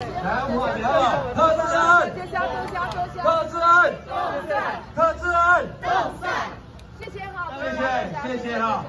来，我来了。特自恩，特自然，特自恩，特自然。谢谢哈，谢谢，谢谢哈。